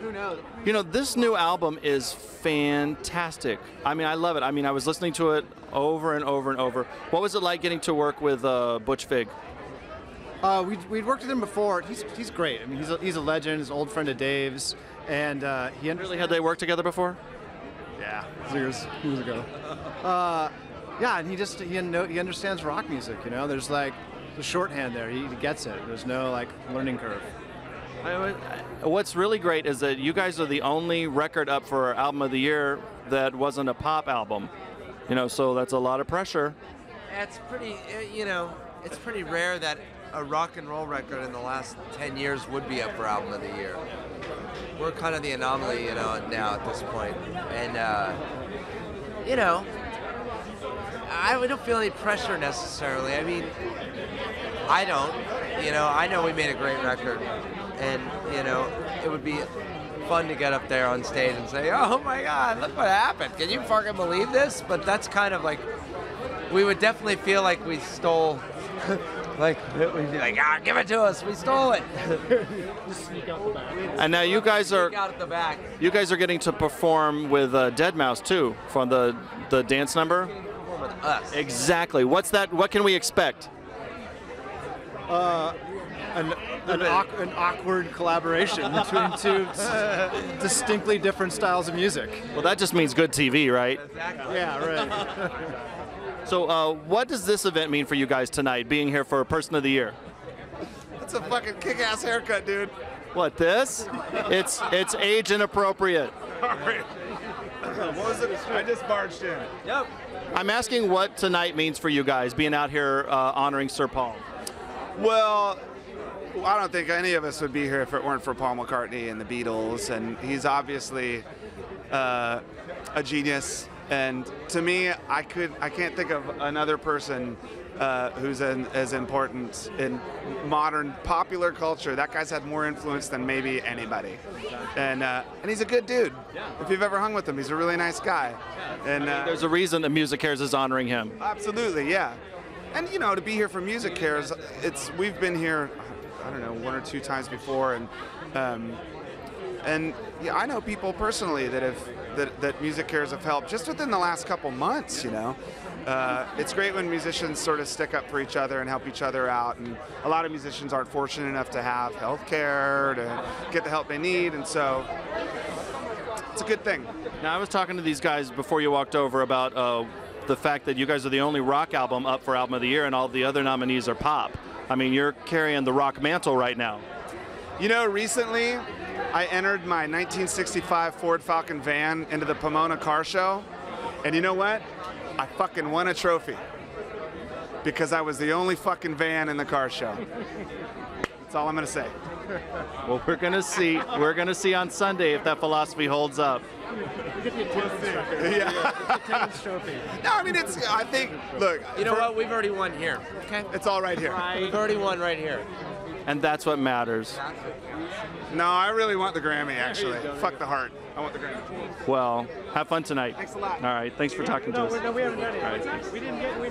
Who knows? You know, this new album is fantastic. I mean, I love it. I mean, I was listening to it over and over and over. What was it like getting to work with uh, Butch Vig? Uh, we'd, we'd worked with him before. He's, he's great. I mean, he's a, he's a legend. He's an old friend of Dave's, and uh, he Really, had they worked together before? Yeah, years years ago. Uh, yeah, and he just he, know, he understands rock music. You know, there's like the shorthand there. He, he gets it. There's no like learning curve. What's really great is that you guys are the only record up for album of the year that wasn't a pop album. You know, so that's a lot of pressure. It's pretty, uh, you know, it's pretty rare that a rock and roll record in the last 10 years would be up for album of the year. We're kind of the anomaly, you know, now at this point. And, uh, you know, I don't feel any pressure necessarily. I mean, I don't. You know, I know we made a great record. And, you know, it would be fun to get up there on stage and say, oh my God, look what happened. Can you fucking believe this? But that's kind of like, we would definitely feel like we stole like we'd be like, ah, give it to us. We stole it. And now you guys are out at the back. you guys are getting to perform with uh, deadmau5 too from the the dance number. Perform with us. Exactly. What's that? What can we expect? Uh, an, an, awk- an awkward collaboration between two s- distinctly different styles of music. Well, that just means good TV, right? Exactly. Yeah, right. So, uh, what does this event mean for you guys tonight, being here for a Person of the Year? That's a fucking kick-ass haircut, dude. What this? It's it's age inappropriate. what was it? I just barged in. Yep. I'm asking what tonight means for you guys, being out here uh, honoring Sir Paul. Well, I don't think any of us would be here if it weren't for Paul McCartney and the Beatles, and he's obviously uh, a genius. And to me, I could I can't think of another person uh, who's an, as important in modern popular culture. That guy's had more influence than maybe anybody, and uh, and he's a good dude. If you've ever hung with him, he's a really nice guy. And uh, There's a reason that MusiCares is honoring him. Absolutely, yeah. And you know, to be here for MusiCares, it's we've been here, I don't know, one or two times before, and um, and yeah, I know people personally that have that, that MusiCares have helped just within the last couple months. You know, uh, it's great when musicians sort of stick up for each other and help each other out. And a lot of musicians aren't fortunate enough to have health care to get the help they need, and so it's a good thing. Now, I was talking to these guys before you walked over about uh, the fact that you guys are the only rock album up for Album of the Year, and all the other nominees are pop. I mean, you're carrying the rock mantle right now. You know, recently I entered my 1965 Ford Falcon van into the Pomona Car Show, and you know what? I fucking won a trophy because I was the only fucking van in the car show. That's all I'm gonna say. Well, we're gonna see. We're gonna see on Sunday if that philosophy holds up. Yeah. no, I mean it's. I think. Look. You know for- what? We've already won here. Okay. It's all right here. We've already won right here. And that's what matters. No, I really want the Grammy. Actually, fuck the heart. I want the Grammy. Well, have fun tonight. Thanks a lot. All right. Thanks for talking to us. No, we haven't done it. All right, thanks. We didn't get. We,